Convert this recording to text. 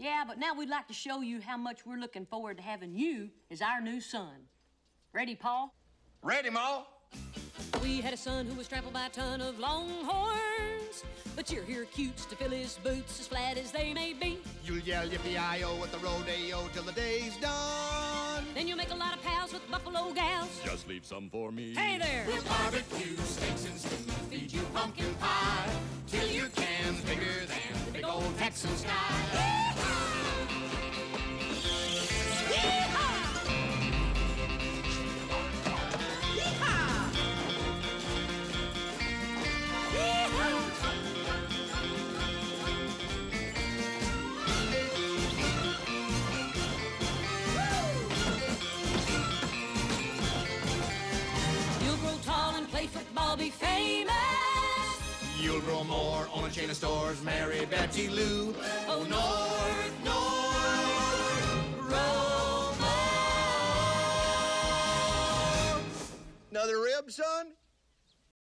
Yeah, but now we'd like to show you how much we're looking forward to having you as our new son. Ready, Pa? Ready, Ma? We had a son who was trampled by a ton of longhorns. But you're here cutes to fill his boots as flat as they may be. You'll yell yippee-i-o oh at the rodeo till the day's done. Then you'll make a lot of pals with buffalo gals. Just leave some for me. Hey there! We'll barbecue steaks Texan sky. You'll grow tall and play football, be famous. You'll grow more on a chain of stores, marry Betty Lou. Another son?